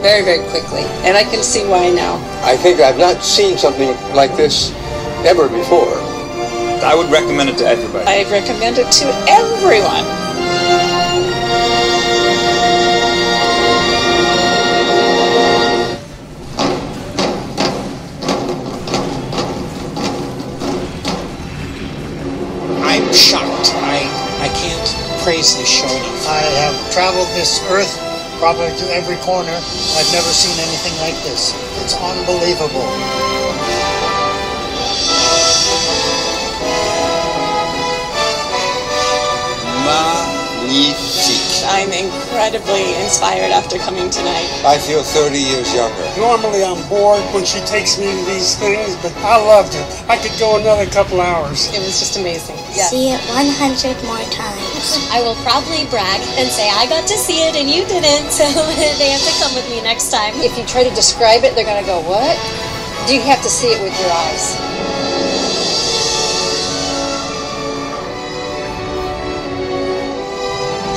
very, very quickly. And I can see why now. I think I've not seen something like this ever before. I would recommend it to everybody. I recommend it to everyone. I'm shocked. I I can't praise this show enough. I have traveled this earth probably to every corner. I've never seen anything like this. It's unbelievable. Magnifique. I'm incredibly inspired after coming tonight. I feel 30 years younger. Normally I'm bored when she takes me to these things, but I loved it. I could go another couple hours. It was just amazing. Yeah. See it 100 more times. I will probably brag and say I got to see it and you didn't, so they have to come with me next time. If you try to describe it, they're going to go, What? Do you have to see it with your eyes?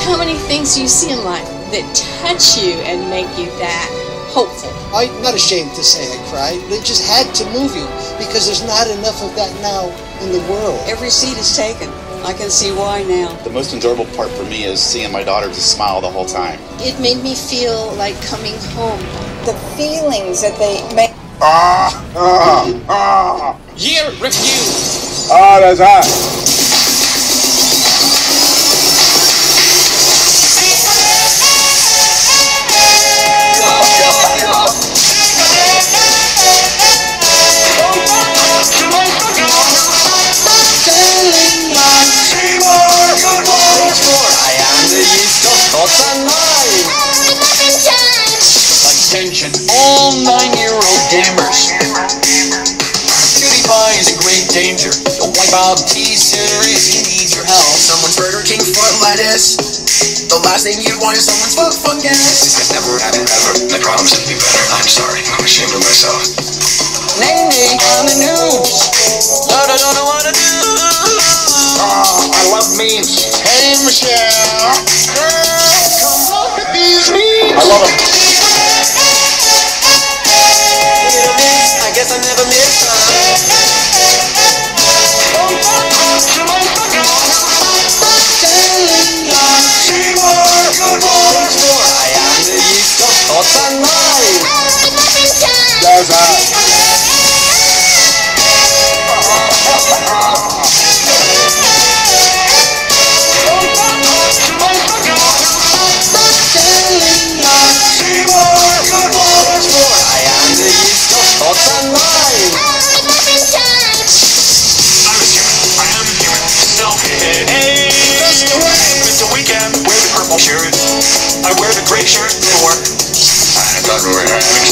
How many things do you see in life that touch you and make you that hopeful? I'm not ashamed to say I cried. It just had to move you because there's not enough of that now in the world. Every seat is taken. I can see why now. The most enjoyable part for me is seeing my daughter just smile the whole time. It made me feel like coming home. The feelings that they make. Ah, ah, ah. Year review. Ah, that's hot. Out T-Center if he needs your help. Someone's Burger King foot lettuce. The last thing you'd want is someone's foot fungus. This has never happened ever. I promise it'll be better. I'm sorry. I'm ashamed of myself. Name me on the news.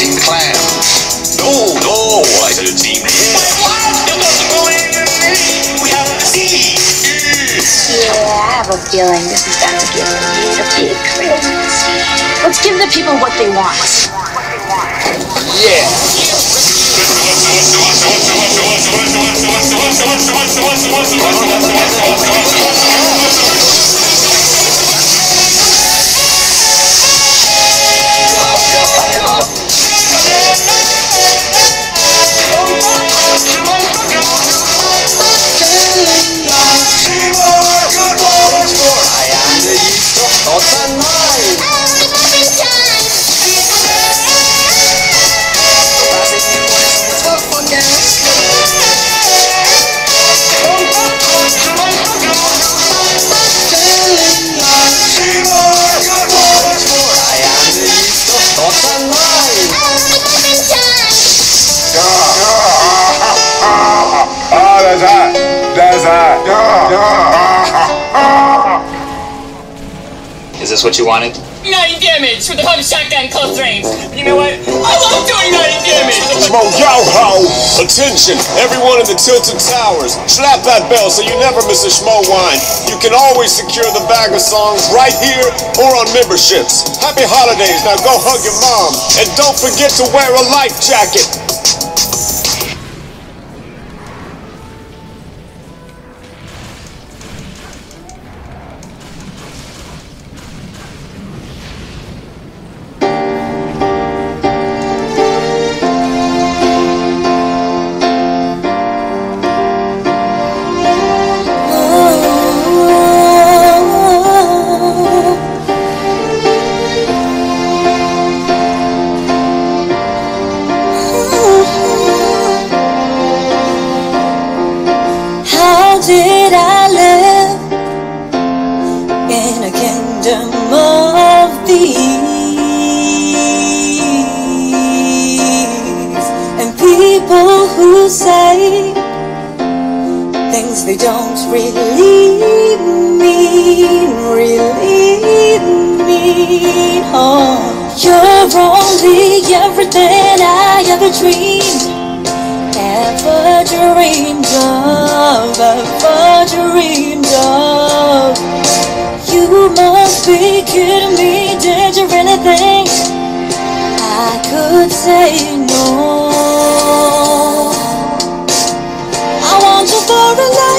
Were mixing clams. no, no, oh, I said it seemed. What? It doesn't believe me. We have to see. Yeah, I have a feeling this is gonna give me a big craze. Let's give the people what they want. Is this what you wanted? 90 damage with the pump shotgun close range. You know what? I love doing 90 damage. Smoke yo ho! Attention, everyone in the Tilted Towers. Slap that bell so you never miss a Schmo wine. You can always secure the bag of songs right here or on memberships. Happy holidays. Now go hug your mom. And don't forget to wear a life jacket. Don't really mean, really mean. Oh, you're only everything I ever dreamed, ever dreamed of, ever dreamed of. You must be kidding me. Did you really think I could say no? I want you for a lifetime.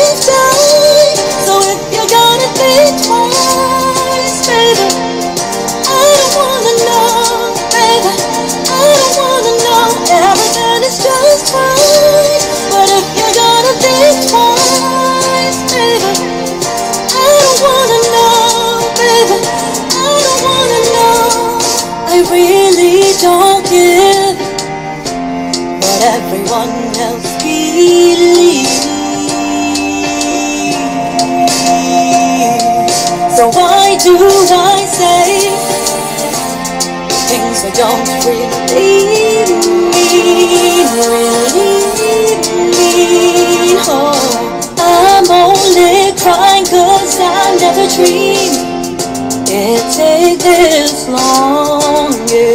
So why do I say things I don't really mean, really mean? Oh, I'm only crying 'cause I never dreamed it take this long, this